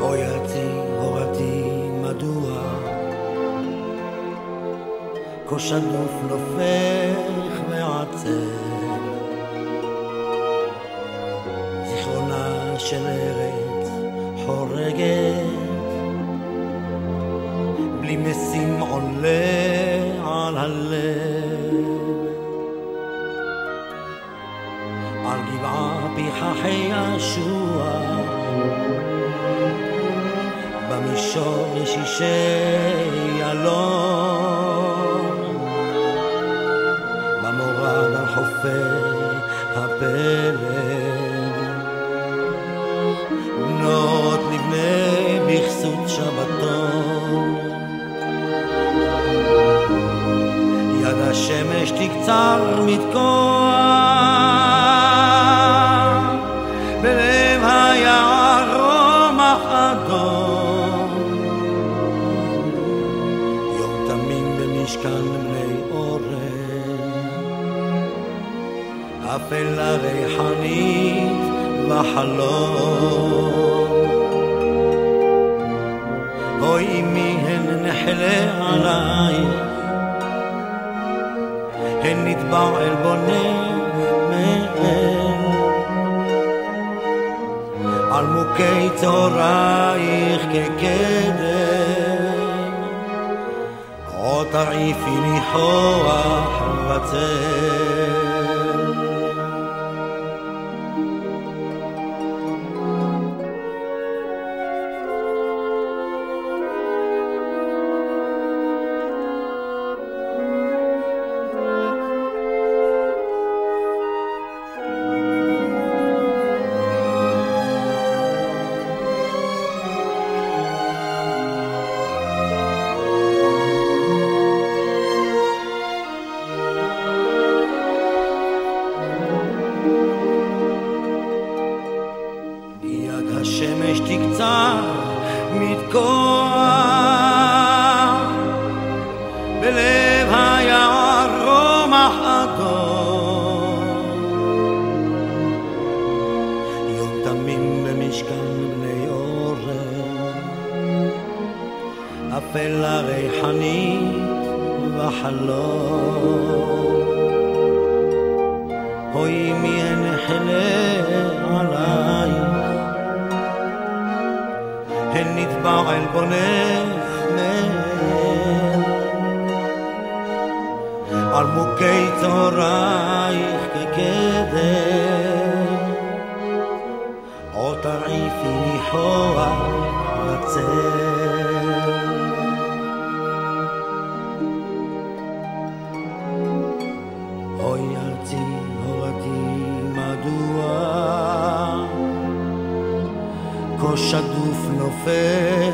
הורתי, הורתי, מדוע? כוש הנוף נופך מעצב. זיכרונה של ארץ חורגת, בלי משים עולה על הלב. על גבעה פחחי אשוח במישור ישישי אלון. במורד על חופי הפלג בנות לבני בכסות שבתון. יד השמש תקצר מתקוע. בלב היער רומח אדום משכן מי אורן אפלה ריחנית וחלום אוי אמי הן נחלה עליי הן נטבע אל בונה מהם על מוכי צהרייך כקדם עוד תרעיפי ניחוח וצל מתקוע בלב היער רומח אדום יום תמים במשכן בני אורן. אפלה ריחנית וחלום den nit bau ein bonne ne al mukei torai gekede o tarifi hoa Quand chaque douffe nous fait.